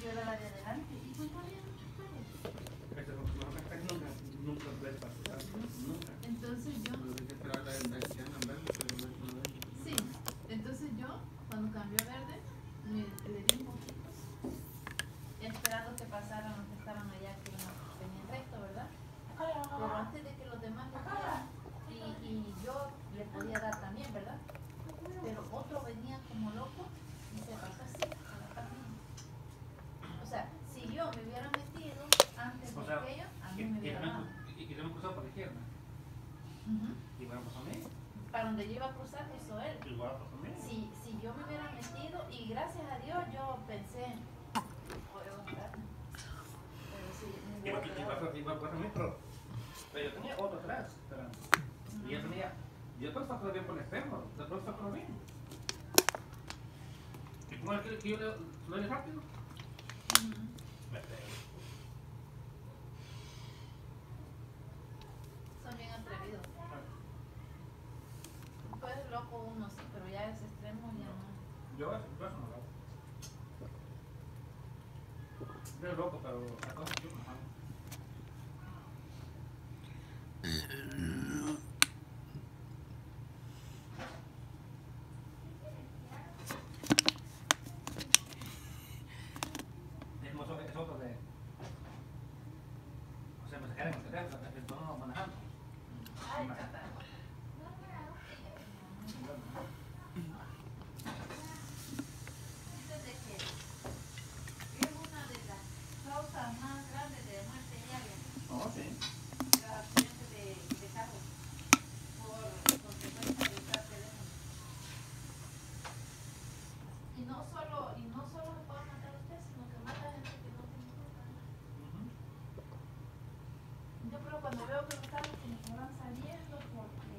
yo era la de adelante pues muchos carros. Este, los cafés nunca, nunca ves pasar, nunca. Entonces yo, Pero hay que esperar la inversión en verde, pero no es una verde. sí, entonces yo cuando cambió a verde me, le di un poquito esperando que pasaran los que estaban allá que no venían recto, ¿verdad? Pero antes de que los demás le dieran, y, y yo le podía dar también, ¿verdad? Pero otro venía como loco y se pasó así a la par mía. O sea, si yo me hubiera metido antes O de sea, Y, y, hubiera dado. y, y, y cruzado por la izquierda. Ujú. Igual pasó a mí. Para donde yo iba a cruzar, hizo él. Igual pasó a mí. Si, si yo me hubiera metido, y gracias a Dios yo pensé, puedo. Pero Igual, pasó a mí, pero, pero yo tenía otro atrás. esperando. Y yo tenía, yo después estaba todavía por el espejo, después estaba todo bien. Y como el que, que yo le di rápido, Ujú. me pegué. Son bien atrevidos. Pues loco uno sí, pero ya ese extremo ya no. Yo eso, no lo hago. Yo es loco, pero hay cosas que yo Y no solo, y no solo se puede matar a usted, sino que mata a gente que no tiene importa. Yo creo cuando veo que los carros que me van saliendo porque